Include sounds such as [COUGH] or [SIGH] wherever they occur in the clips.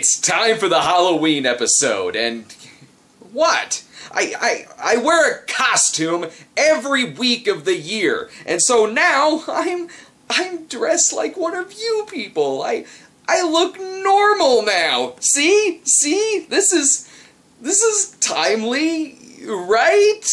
it's time for the Halloween episode, and what? I, I, I wear a costume every week of the year, and so now I'm I'm dressed like one of you people. I I look normal now. See? See? This is this is timely, right?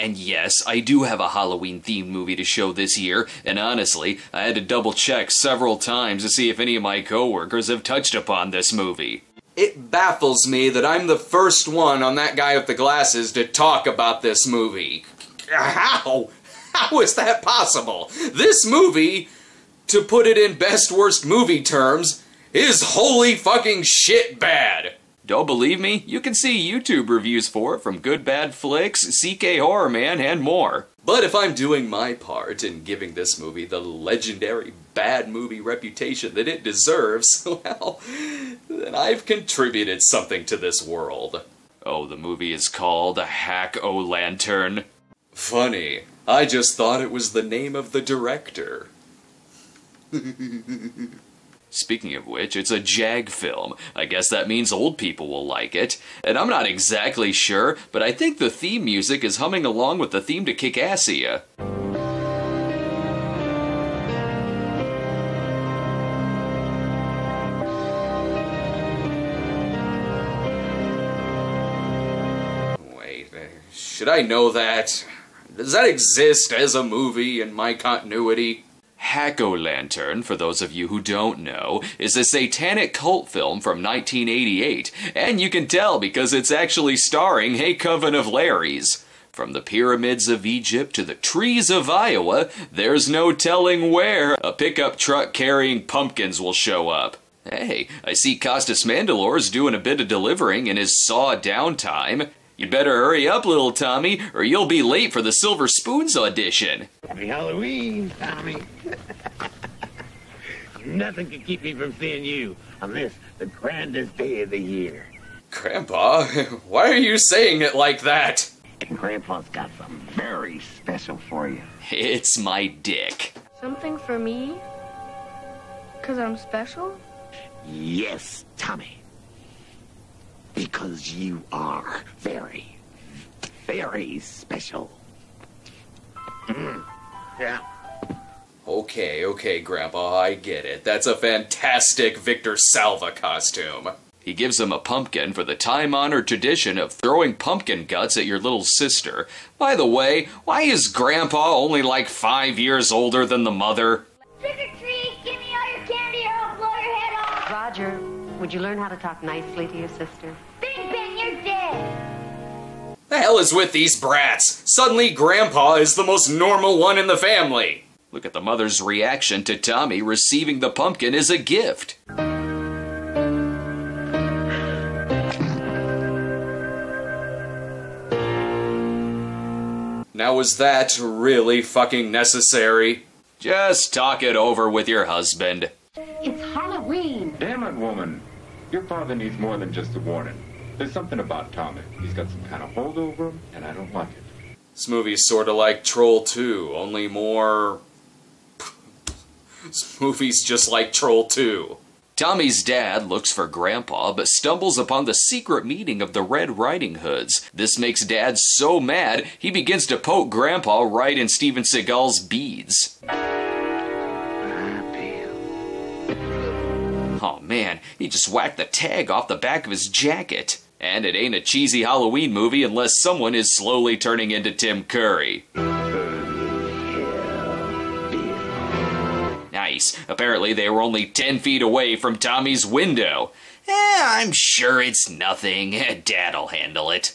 And yes, I do have a Halloween themed movie to show this year, and honestly, I had to double check several times to see if any of my coworkers have touched upon this movie. It baffles me that I'm the first one on that guy with the glasses to talk about this movie. How? How is that possible? This movie, to put it in best worst movie terms, is holy fucking shit bad. Don't believe me? You can see YouTube reviews for it from Good Bad Flicks, CK Horror Man, and more. But if I'm doing my part in giving this movie the legendary bad movie reputation that it deserves, [LAUGHS] well, then I've contributed something to this world. Oh, the movie is called Hack O Lantern. Funny, I just thought it was the name of the director. [LAUGHS] Speaking of which, it's a JAG film. I guess that means old people will like it. And I'm not exactly sure, but I think the theme music is humming along with the theme to Kickassia. Should I know that? Does that exist as a movie in my continuity? Hack-O-Lantern, for those of you who don't know, is a satanic cult film from 1988, and you can tell because it's actually starring a coven of Larrys. From the pyramids of Egypt to the trees of Iowa, there's no telling where a pickup truck carrying pumpkins will show up. Hey, I see Costas Mandylor's doing a bit of delivering in his Saw downtime. You better hurry up, little Tommy, or you'll be late for the Silver Spoons audition. Happy Halloween, Tommy. [LAUGHS] Nothing can keep me from seeing you on this, the grandest day of the year. Grandpa, [LAUGHS] why are you saying it like that? And Grandpa's got something very special for you. It's my dick. Something for me? Because I'm special? Yes, Tommy. Because you are very, very special. Mm. Yeah. Okay, okay, Grandpa, I get it. That's a fantastic Victor Salva costume. He gives him a pumpkin for the time honored tradition of throwing pumpkin guts at your little sister. By the way, why is Grandpa only like five years older than the mother? Trick or treat, give me all your candy or I'll blow your head off. Roger, would you learn how to talk nicely to your sister? The hell is with these brats? Suddenly, Grandpa is the most normal one in the family. Look at the mother's reaction to Tommy receiving the pumpkin as a gift. Now, was that really fucking necessary? Just talk it over with your husband. It's Halloween. Damn it, woman. Your father needs more than just a warning. There's something about Tommy. He's got some kind of hold over him, and I don't like it. This movie's sort of like Troll 2, only more. [LAUGHS] this movie's just like Troll 2. Tommy's dad looks for Grandpa but stumbles upon the secret meeting of the Red Riding Hoods. This makes Dad so mad he begins to poke Grandpa right in Steven Seagal's beads. Oh man, he just whacked the tag off the back of his jacket. And it ain't a cheesy Halloween movie unless someone is slowly turning into Tim Curry. Nice. Apparently, they were only 10 feet away from Tommy's window. Eh, I'm sure it's nothing. [LAUGHS] Dad'll handle it.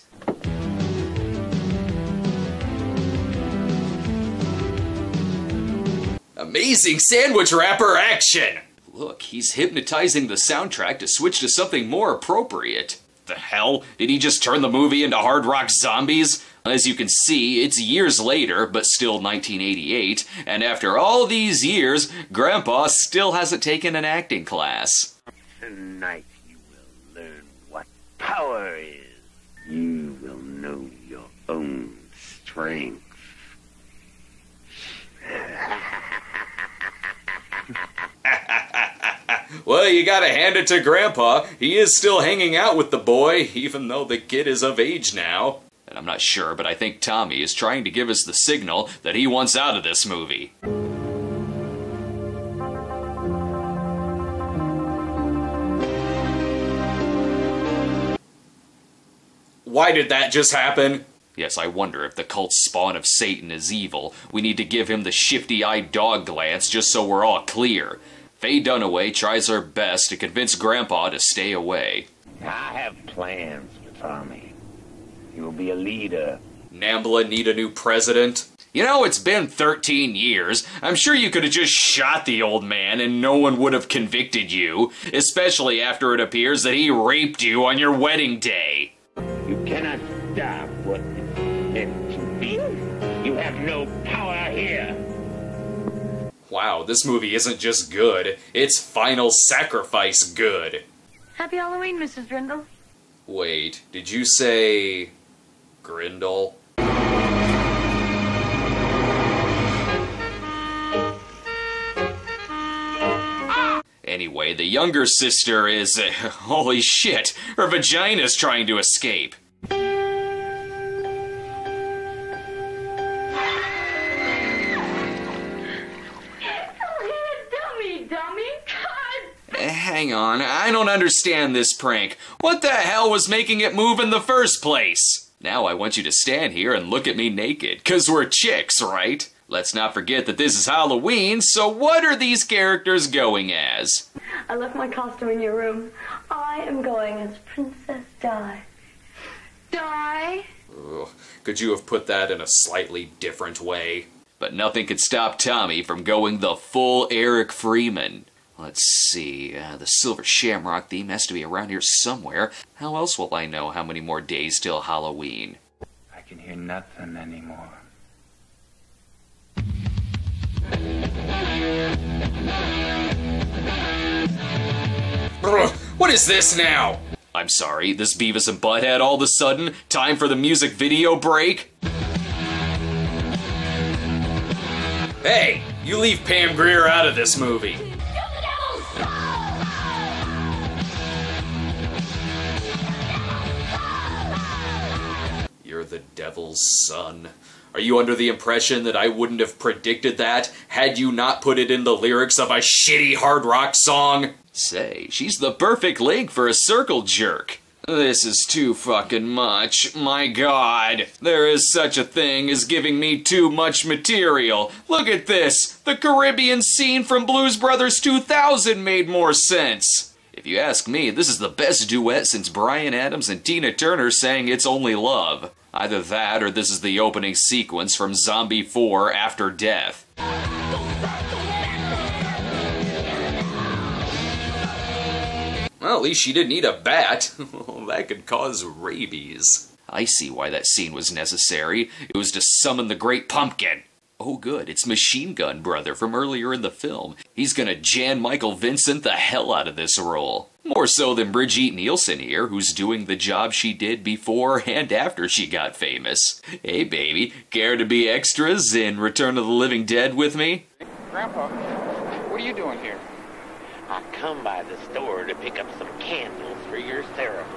Amazing sandwich wrapper action! Look, he's hypnotizing the soundtrack to switch to something more appropriate. The hell? Did he just turn the movie into Hard Rock Zombies? As you can see, it's years later, but still 1988, and after all these years, Grandpa still hasn't taken an acting class. Tonight you will learn what power is. You will know your own strength. [LAUGHS] What Well, you gotta hand it to Grandpa. He is still hanging out with the boy, even though the kid is of age now. And I'm not sure, but I think Tommy is trying to give us the signal that he wants out of this movie. Why did that just happen? Yes, I wonder if the cult spawn of Satan is evil. We need to give him the shifty eyed dog glance just so we're all clear. Faye Dunaway tries her best to convince Grandpa to stay away. I have plans for Tommy. He will be a leader. Nambla need a new president? You know, it's been 13 years. I'm sure you could have just shot the old man and no one would have convicted you, especially after it appears that he raped you on your wedding day. You cannot stop Wow, this movie isn't just good, it's final sacrifice good. Happy Halloween, Mrs. Grindle. Wait, did you say. Grindle? Anyway, the younger sister is. Uh, [LAUGHS] holy shit! Her vagina's trying to escape. Hang on, I don't understand this prank. What the hell was making it move in the first place? Now I want you to stand here and look at me naked, cause we're chicks, right? Let's not forget that this is Halloween, so what are these characters going as? I left my costume in your room. I am going as Princess Di. Di? Ugh, could you have put that in a slightly different way? But nothing could stop Tommy from going the full Eric Freeman. Let's see, uh, the Silver Shamrock theme has to be around here somewhere. How else will I know how many more days till Halloween? I can hear nothing anymore. [LAUGHS] What is this now? I'm sorry, this Beavis and Butthead all of a sudden? Time for the music video break? Hey, you leave Pam Grier out of this movie. The devil's son. Are you under the impression that I wouldn't have predicted that had you not put it in the lyrics of a shitty hard rock song? Say, she's the perfect link for a circle jerk. This is too fucking much. My god. There is such a thing as giving me too much material. Look at this. The Caribbean scene from Blues Brothers 2000 made more sense. If you ask me, this is the best duet since Bryan Adams and Tina Turner sang It's Only Love. Either that or this is the opening sequence from Zombie 4 After Death. Well, at least she didn't eat a bat. [LAUGHS] that could cause rabies. I see why that scene was necessary. It was to summon the Great Pumpkin. Oh, good, it's Machine Gun Brother from earlier in the film. He's gonna Jan Michael Vincent the hell out of this role. More so than Brigitte Nielsen here, who's doing the job she did before and after she got famous. Hey, baby, care to be extras in Return of the Living Dead with me? Grandpa, what are you doing here? I come by the store to pick up some candles for your ceremony.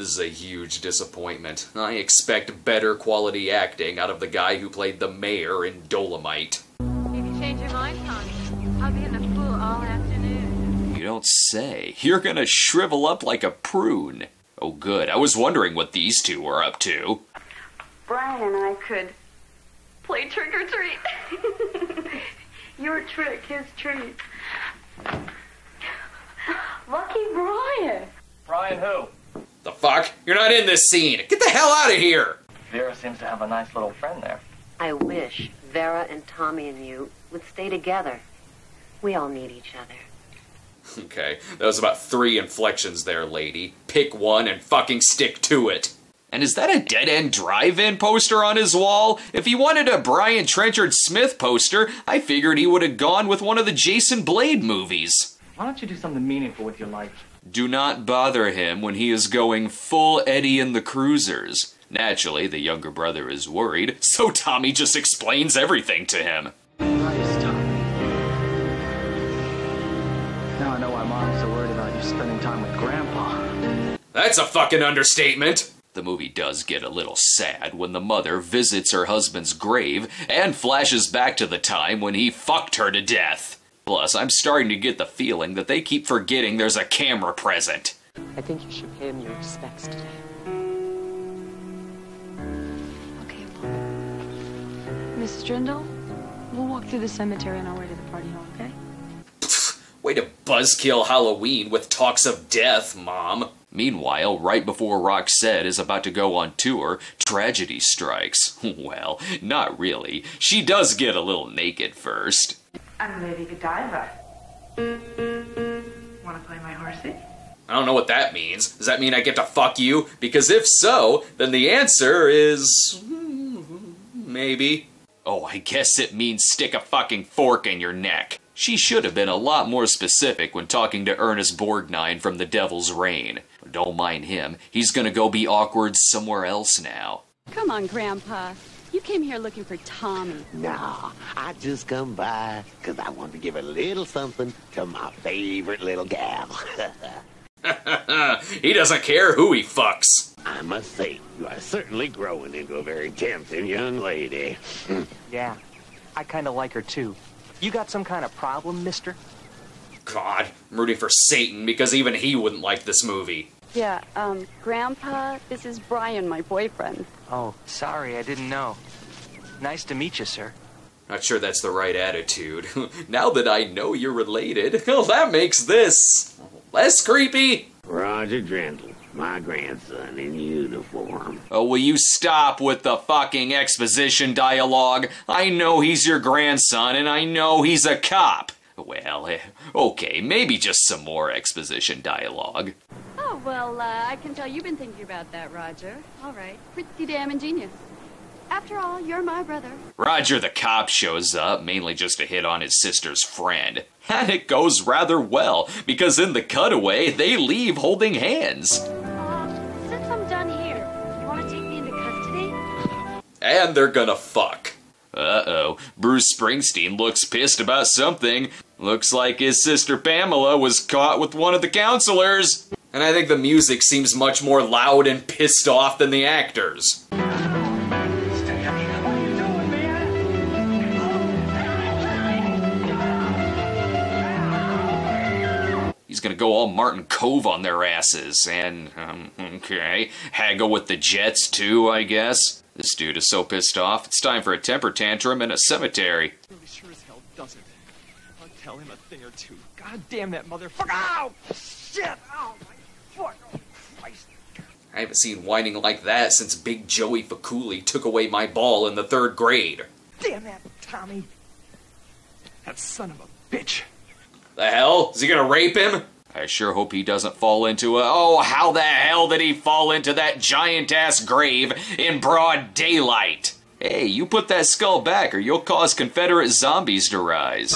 This is a huge disappointment. I expect better quality acting out of the guy who played the mayor in Dolomite. Maybe change your mind, Tommy. I'll be in the pool all afternoon. You don't say. You're gonna shrivel up like a prune. Oh, good. I was wondering what these two were up to. Brian and I could play trick or treat. [LAUGHS] Your trick, his treat. Lucky Brian. Brian who? The fuck? You're not in this scene! Get the hell out of here! Vera seems to have a nice little friend there. I wish Vera and Tommy and you would stay together. We all need each other. Okay, that was about three inflections there, lady. Pick one and fucking stick to it. And is that a dead end drive in poster on his wall? If he wanted a Brian Trenchard Smith poster, I figured he would have gone with one of the Jason Blade movies. Why don't you do something meaningful with your life? Do not bother him when he is going full Eddie and the Cruisers. Naturally, the younger brother is worried, so Tommy just explains everything to him. Nice, Tommy. Now I know why Mom's so worried about you spending time with Grandpa. That's a fucking understatement! The movie does get a little sad when the mother visits her husband's grave and flashes back to the time when he fucked her to death. Plus, I'm starting to get the feeling that they keep forgetting there's a camera present. I think you should pay him your respects today. Okay, Mom. Mrs. Drindle, we'll walk through the cemetery on our way to the party hall, okay? Way to buzzkill Halloween with talks of death, Mom. Meanwhile, right before Roxette is about to go on tour, tragedy strikes. [LAUGHS] Well, not really. She does get a little naked first. I'm Lady Godiva. Want to play my horsey? Eh? I don't know what that means. Does that mean I get to fuck you? Because if so, then the answer is. Hmm, maybe. Oh, I guess it means stick a fucking fork in your neck. She should have been a lot more specific when talking to Ernest Borgnine from The Devil's Rain. Don't mind him. He's gonna go be awkward somewhere else now. Come on, Grandpa. You came here looking for Tommy. Nah, I just come by 'cause I want to give a little something to my favorite little gal. [LAUGHS] he doesn't care who he fucks. I must say, you are certainly growing into a very tempting young lady. [LAUGHS] Yeah, I kind of like her too. You got some kind of problem, mister? God, I'm rooting for Satan because even he wouldn't like this movie. Yeah, um, Grandpa, this is Brian, my boyfriend. Oh, sorry, I didn't know. Nice to meet you, sir. Not sure that's the right attitude. [LAUGHS] now that I know you're related, [LAUGHS] well, that makes this less creepy. Roger Drendel, my grandson in uniform. Oh, will you stop with the fucking exposition dialogue? I know he's your grandson and I know he's a cop. Well, eh, okay, maybe just some more exposition dialogue. Oh, well, uh, I can tell you've been thinking about that, Roger. All right. Pretty damn ingenious. After all, you're my brother. Roger the cop shows up, mainly just to hit on his sister's friend. [LAUGHS] And it goes rather well, because in the cutaway, they leave holding hands. Uh, since I'm done here, you want to take me into custody? [LAUGHS] And they're gonna fuck. Uh oh, Bruce Springsteen looks pissed about something. Looks like his sister Pamela was caught with one of the counselors. And I think the music seems much more loud and pissed off than the actors. He's gonna go all Martin Kove on their asses, and, um, okay, haggle with the Jets too, I guess. This dude is so pissed off, it's time for a temper tantrum in a cemetery. Really sure as hell doesn't. I'll tell him a thing or two. God damn that motherfucker! Ow! Shit! Ow! My foot! Oh, Christ! I haven't seen whining like that since Big Joey Fakuli took away my ball in the third grade. Damn that Tommy! That son of a bitch! The hell? Is he gonna rape him? I sure hope he doesn't fall into a. Oh, how the hell did he fall into that giant ass grave in broad daylight? Hey, you put that skull back or you'll cause Confederate zombies to rise.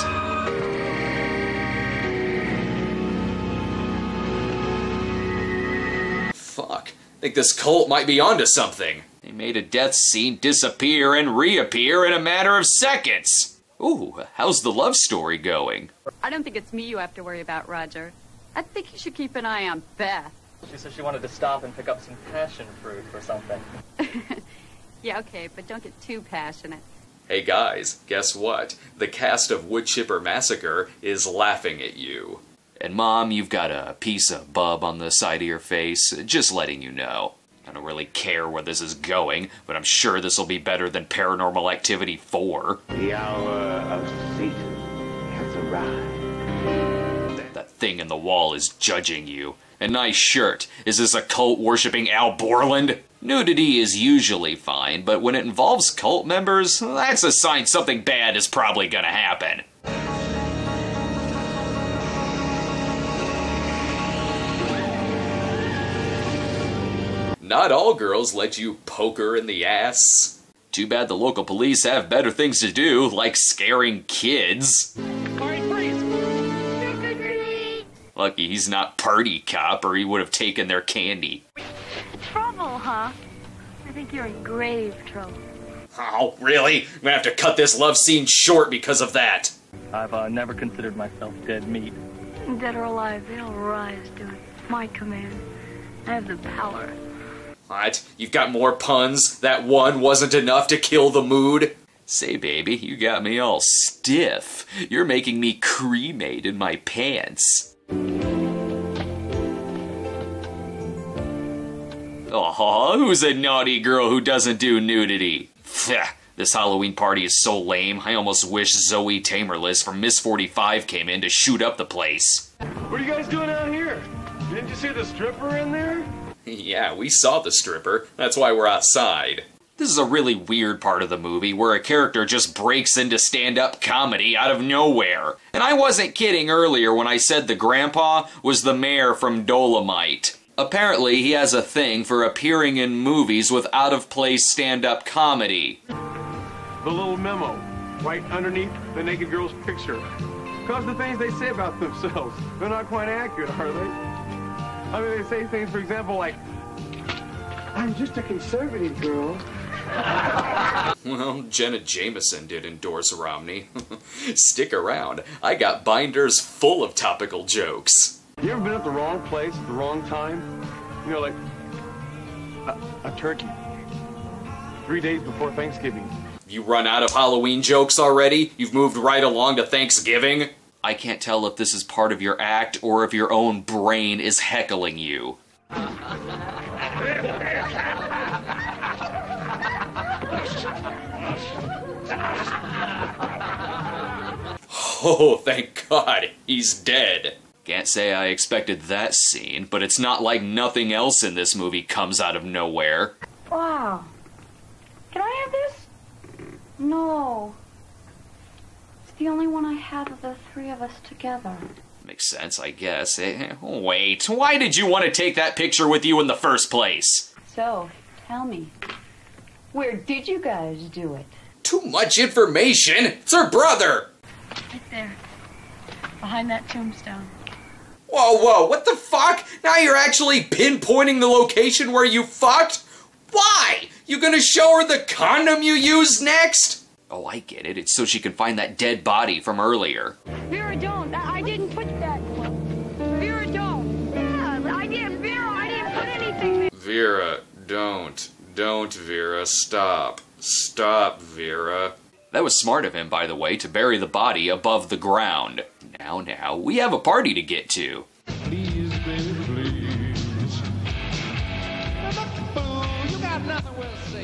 Fuck. I think this cult might be onto something. They made a death scene disappear and reappear in a matter of seconds. Ooh, how's the love story going? I don't think it's me you have to worry about, Roger. I think you should keep an eye on Beth. She said she wanted to stop and pick up some passion fruit or something. [LAUGHS] Yeah, okay, but don't get too passionate. Hey guys, guess what? The cast of Woodchipper Massacre is laughing at you. And mom, you've got a piece of bub on the side of your face, just letting you know. I don't really care where this is going, but I'm sure this will be better than Paranormal Activity 4. The hour of Satan has arrived. That thing in the wall is judging you. A nice shirt. Is this a cult worshipping Al Borland? Nudity is usually fine, but when it involves cult members, that's a sign something bad is probably gonna happen. Not all girls let you poke her in the ass. Too bad the local police have better things to do, like scaring kids. Lucky he's not party cop, or he would have taken their candy. Trouble, huh? I think you're in grave trouble. Oh, really? I'm gonna have to cut this love scene short because of that. I've uh, never considered myself dead meat. Dead or alive, they'll rise to it. My command. I have the power. What? You've got more puns? That one wasn't enough to kill the mood? Say, baby, you got me all stiff. You're making me cremate in my pants. Aw, who's a naughty girl who doesn't do nudity? Pfft, this Halloween party is so lame, I almost wish Zoe Tamerlis from Miss 45 came in to shoot up the place. What are you guys doing out here? Didn't you see the stripper in there? Yeah, we saw the stripper. That's why we're outside. This is a really weird part of the movie where a character just breaks into stand up comedy out of nowhere. And I wasn't kidding earlier when I said the grandpa was the mayor from Dolomite. Apparently, he has a thing for appearing in movies with out of place stand up comedy. The little memo, right underneath the naked girl's picture. Cause the things they say about themselves, they're not quite accurate, are they? I mean, they say things, for example, like, I'm just a conservative girl. [LAUGHS] Well, Jenna Jameson did endorse Romney. [LAUGHS] Stick around. I got binders full of topical jokes. You ever been at the wrong place at the wrong time? You know, like a, a turkey. Three days before Thanksgiving. You run out of Halloween jokes already? You've moved right along to Thanksgiving? I can't tell if this is part of your act or if your own brain is heckling you. [LAUGHS] Oh, thank God, he's dead. Can't say I expected that scene, but it's not like nothing else in this movie comes out of nowhere. Wow. Can I have this? No. It's the only one I have of the three of us together. Makes sense, I guess. Eh, Wait, why did you want to take that picture with you in the first place? So, tell me, where did you guys do it? Too much information! It's her brother! Right there. Behind that tombstone. Whoa, whoa, what the fuck? Now you're actually pinpointing the location where you fucked? Why? You gonna show her the condom you used next? Oh, I get it. It's so she can find that dead body from earlier. Vera, don't. I I didn't put that. Vera, don't. Yeah, I didn't. Vera, I didn't put anything there. Vera, don't. Don't, Vera. Stop. Stop, Vera. That was smart of him, by the way, to bury the body above the ground. Now, now, we have a party to get to. Please, baby, please.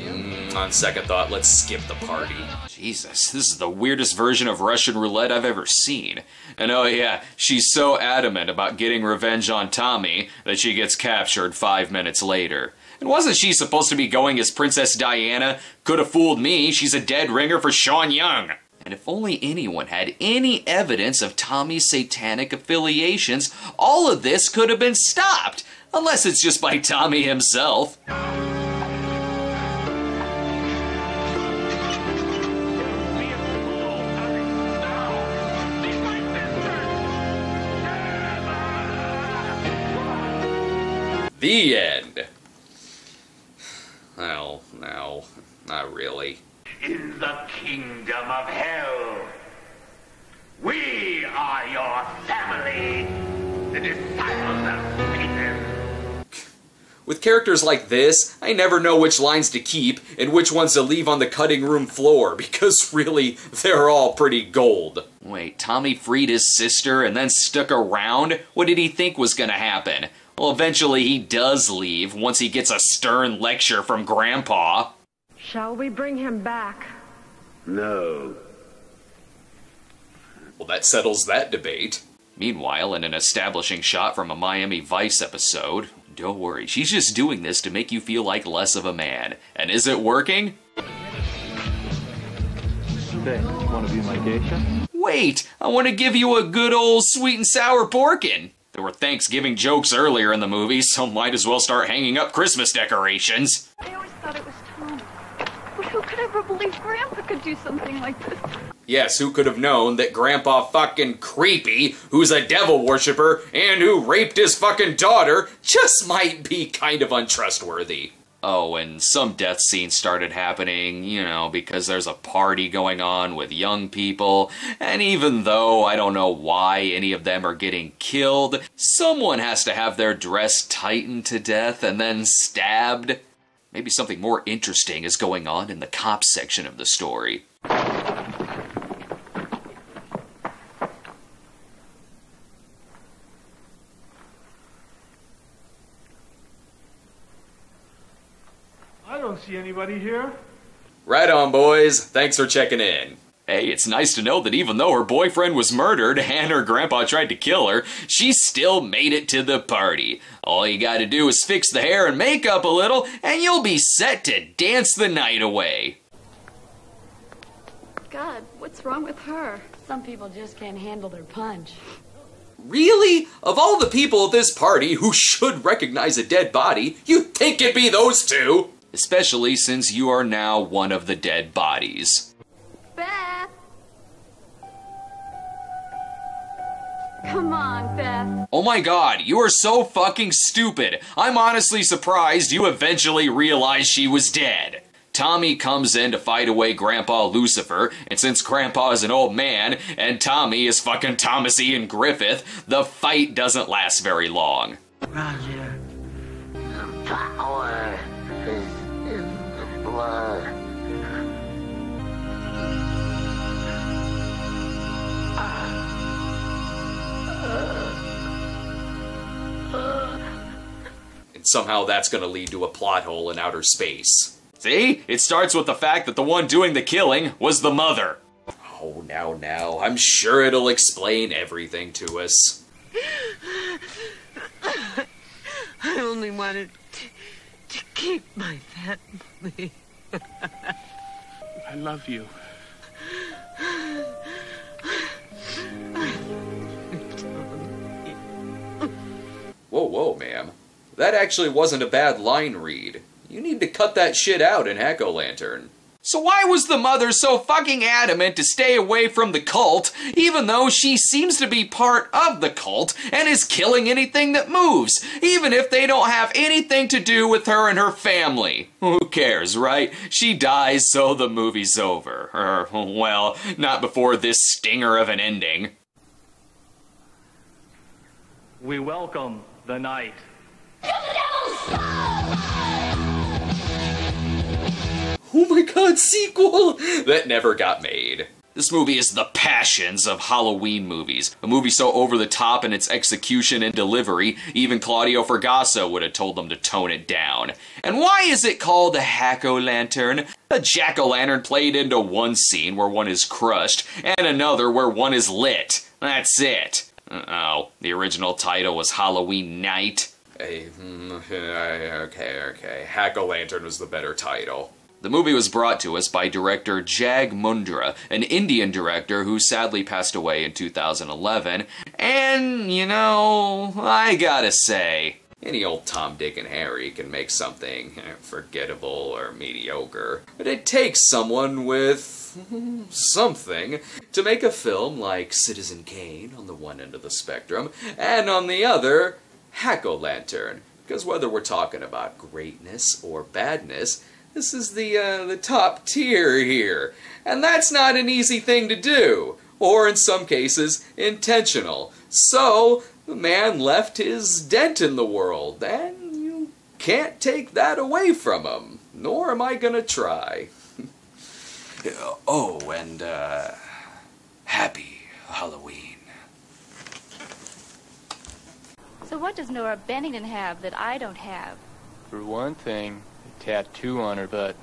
Mm, on second thought, let's skip the party. Jesus, this is the weirdest version of Russian roulette I've ever seen. And oh yeah, she's so adamant about getting revenge on Tommy that she gets captured five minutes later. And wasn't she supposed to be going as Princess Diana? Could have fooled me, she's a dead ringer for Sean Young. And if only anyone had any evidence of Tommy's satanic affiliations, all of this could have been stopped. Unless it's just by Tommy himself. The end. Well, no, not really. In the kingdom of hell, we are your family, the disciples of Satan. With characters like this, I never know which lines to keep and which ones to leave on the cutting room floor [LAUGHS] because really, they're all pretty gold. Wait, Tommy freed his sister and then stuck around? What did he think was gonna happen? Well, eventually he does leave once he gets a stern lecture from Grandpa. Shall we bring him back? No. Well, that settles that debate. Meanwhile, in an establishing shot from a Miami Vice episode, don't worry, she's just doing this to make you feel like less of a man. And is it working? Hey, want to be my geisha? Wait, I want to give you a good old sweet and sour porkin'. There were Thanksgiving jokes earlier in the movie, so might as well start hanging up Christmas decorations. I always thought it was Tommy. But who could ever believe Grandpa could do something like this? Yes, who could have known that Grandpa fucking Creepy, who's a devil worshiper and who raped his fucking daughter, just might be kind of untrustworthy. Oh, and some death scenes started happening, you know, because there's a party going on with young people. And even though I don't know why any of them are getting killed, someone has to have their dress tightened to death and then stabbed. Maybe something more interesting is going on in the cops section of the story. I don't see anybody here. Right on, boys. Thanks for checking in. Hey, it's nice to know that even though her boyfriend was murdered [LAUGHS] and her grandpa tried to kill her, she still made it to the party. All you gotta do is fix the hair and makeup a little, and you'll be set to dance the night away. God, what's wrong with her? Some people just can't handle their punch. Really? Of all the people at this party who should recognize a dead body, you'd think it'd be those two. Especially since you are now one of the dead bodies. Beth! Come on, Beth. Oh my god, you are so fucking stupid. I'm honestly surprised you eventually realized she was dead. Tommy comes in to fight away Grandpa Lucifer, and since Grandpa is an old man and Tommy is fucking Thomas Ian Griffith, the fight doesn't last very long. Roger, And somehow that's gonna lead to a plot hole in outer space. See? It starts with the fact that the one doing the killing was the mother. Oh, now, now. I'm sure it'll explain everything to us. [LAUGHS] I only wanted to, to keep my family. I love you. [LAUGHS] Whoa, whoa, ma'am. That actually wasn't a bad line read. You need to cut that shit out in Hack O Lantern. So why was the mother so fucking adamant to stay away from the cult, even though she seems to be part of the cult and is killing anything that moves, even if they don't have anything to do with her and her family? Who cares, right? She dies, so the movie's over. Well, not before this stinger of an ending. We welcome the night. Oh my god, sequel! That never got made. This movie is the passions of Halloween movies. A movie so over the top in its execution and delivery, even Claudio Fragasso would have told them to tone it down. And why is it called a hack-o'-lantern? A jack-o'-lantern played into one scene where one is crushed, and another where one is lit. That's it. Uh-oh, the original title was Halloween Night. Hey, hmm, okay, okay. Hack a Lantern was the better title. The movie was brought to us by director Jag Mundhra, an Indian director who sadly passed away in 2011. And, you know, I gotta say, Any old Tom, Dick, and Harry can make something forgettable or mediocre. But it takes someone with [LAUGHS] something to make a film like Citizen Kane on the one end of the spectrum, and on the other, Hack O Lantern. Because whether we're talking about greatness or badness, this is the uh, the top tier here, and that's not an easy thing to do, or in some cases intentional. So the man left his dent in the world, and you can't take that away from him. Nor am I gonna try. [LAUGHS] oh, and uh, happy Halloween. So what does Nora Bennington have that I don't have? For one thing, a tattoo on her butt.